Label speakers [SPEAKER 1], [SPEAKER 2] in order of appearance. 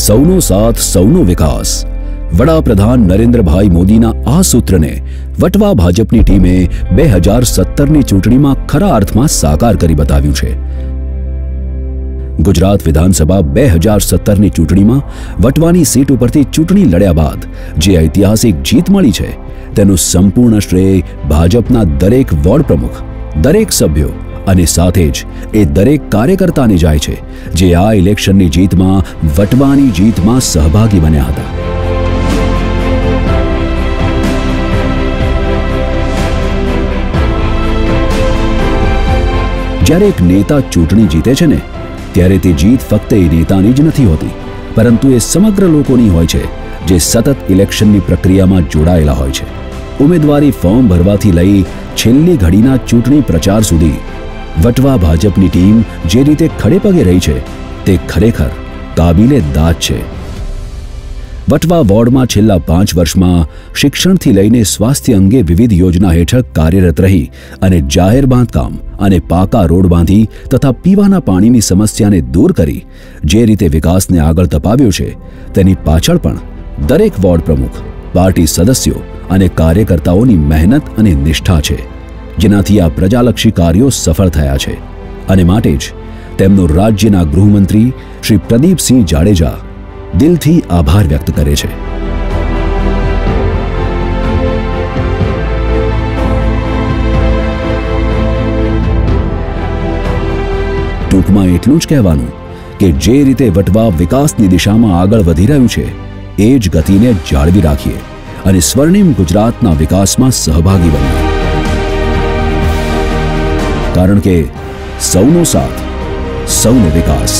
[SPEAKER 1] સૌનો સાથ, સૌનો વિકાસ. વડાપ્રધાન નરેન્દ્રભાઈ મોદીના આ સૂત્રને વટવા ભાજપની ટીમે બે હજાર સત્તરની ચૂંટણીમાં ખરા અર્થમાં સાકાર કરી બતાવ્યું છે. ગુજરાત વિધાનસભા બે હજાર સત્તરની ચૂંટણીમાં વટવાની સીટ ઉપરથી ચૂંટણી લડ્યા બાદ જે ઐતિહાસિક જીત મળી છે, તેનું સંપૂર્ણ શ્રેય ભાજપના દરેક વોર્ડ પ્રમુખ, દરેક સભ્યો અને સાથે જ એ દરેક કાર્યકર્તાને જાય છે, જે આ ઇલેક્શનની જીતમાં, વટવાની જીતમાં સહભાગી બન્યા હતા. જ્યારે એક નેતા ચૂંટણી જીતે છે ને, ત્યારે તે જીત ફક્ત એ નેતાની જ નથી હોતી, પરંતુ એ સમગ્ર લોકોની હોય છે, જે સતત ઇલેક્શનની પ્રક્રિયામાં જોડાયેલા હોય છે. ઉમેદવારી ફોર્મ ભરવાથી લઈ છેલ્લી ઘડીના ચૂંટણી પ્રચાર સુધી વટવા ભાજપની ટીમ જે રીતે ખડેપગે રહી છે, તે ખરેખર કાબિલે દાદ છે. વટવા વોર્ડમાં છેલ્લા પાંચ વર્ષમાં શિક્ષણથી લઈને સ્વાસ્થ્ય અંગે વિવિધ યોજના હેઠળ કાર્યરત રહી અને જાહેર બાંધકામ અને પાકા રોડ બાંધી તથા પીવાના પાણીની સમસ્યાને દૂર કરી જે રીતે વિકાસને આગળ તપાવ્યો છે, તેની પાછળ પણ દરેક વોર્ડ પ્રમુખ, પાર્ટી સદસ્યો અને કાર્યકર્તાઓની મહેનત અને નિષ્ઠા છે. જેનાથી આ પ્રજાલક્ષી કાર્યો સફળ થયા છે. અને માટે જ તેમનો રાજ્યના ગૃહમંત્રી શ્રી પ્રદીપસિંહ જાડેજા દિલથી આભાર વ્યક્ત કરે છે. ટૂંકમાં એટલું જ કહેવાનું કે જે રીતે વટવા વિકાસની દિશામાં આગળ વધી રહ્યું છે, એ જ ગતિને જાળવી રાખીએ અને સ્વર્ણિમ ગુજરાતના વિકાસમાં સહભાગી બનીએ. કારણ કે સૌનો સાથ સૌનો વિકાસ.